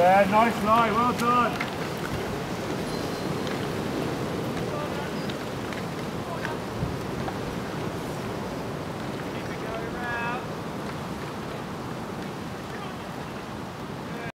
Yeah, nice lie, well done.